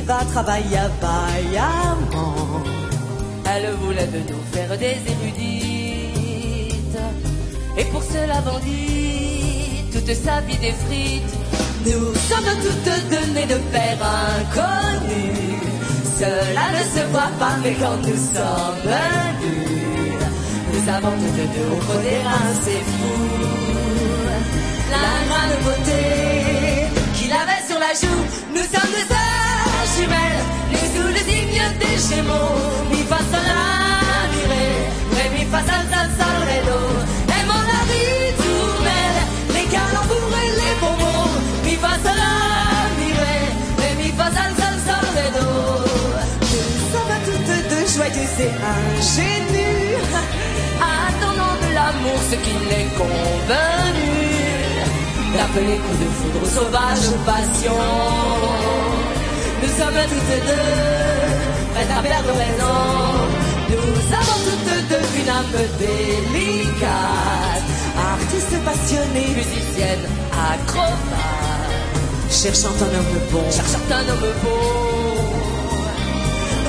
priva travailla vaillamment. Elle voulait de nous faire des érudites. Et pour cela vendit toute sa vie des frites. Nous sommes toutes données de pères inconnus. Cela ne se voit pas mais quand nous sommes nus Nous avons toutes deux au reins, c'est fou la ritournelle Les calembours et les bonbons Mi fa sol la mi ré Ré mi fa sol sol sol ré do Nous sommes toutes deux joyeuses et ingénues Attendant de l'amour ce qu'il est convenu D'appeler coup de foudre sauvage passion Nous sommes toutes deux Nous avons toutes deux une âme délicate. Artiste passionné, musicienne, acrobate. Cherchant un homme bon, cherchant un homme beau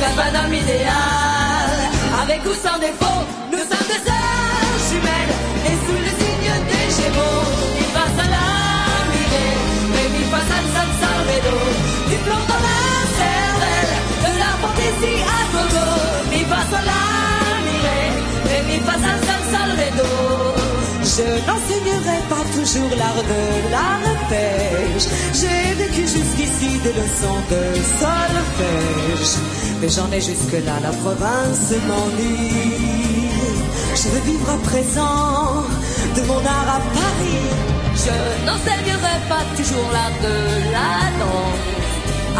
Rêve un homme idéal. Avec ou sans défaut Nous sommes des sœurs jumelles Et sous le signe des Gémeaux Il passe à la mirée Mais il passe à San Salvedo Du plomb dans la cervelle. De la fantaisie je n'enseignerai pas toujours l'art de l'arpège. J'ai vécu jusqu'ici des leçons de solfège. Mais j'en ai jusque-là, la province m'ennuie. Je veux vivre à présent de mon art à Paris. Je n'enseignerai pas toujours l'art de la danse.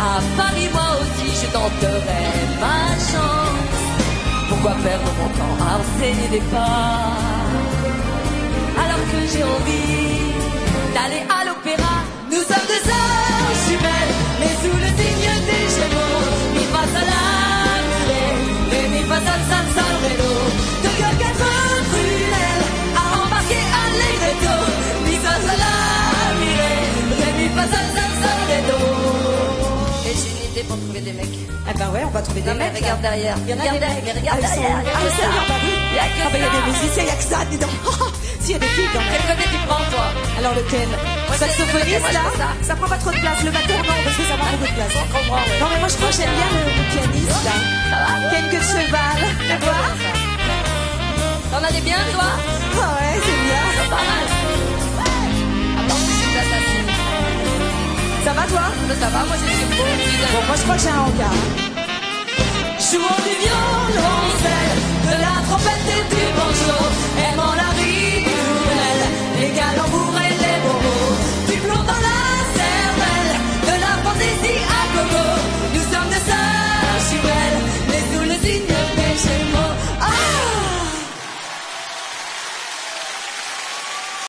À Paris, moi aussi, je tenterai ma chance. Pourquoi perdre mon temps à enseigner des pas? J'ai envie d'aller à l'opéra. Nous sommes deux sœurs jumelles, mais sous le signe des Gémeaux. Mi fa sol la ré mi fa sol sol sol. Deux cœurs quatre prunelles à embarquer à l'égretto. Mi fa sol la ré mi fa sol sol sol. Et j'ai une idée pour trouver des mecs. Eh ben ouais, on va trouver des Non mais mecs. regarde là. derrière. Il y en a regarde des derrière, mecs. regarde Ah, derrière. Ah, c'est. Il y a que Ah, il y a des musiciens, il y a que ça, dis donc. S'il y a des filles quand Quel côté tu prends toi Alors lequel? Moi, c'est- Saxophoniste moi, là? ça. Ça prend pas trop de place. Le batteur non, parce que ça prend beaucoup de place. Ouais. Non mais moi je crois que j'aime bien le, le pianiste là. Une queue de cheval. Tu vois T'en as des biens toi? Ah ouais, c'est bien. Pas mal. Que assassine. Ça va toi? Ça va, moi j'ai du beau. Bon, moi je crois que j'ai un encart.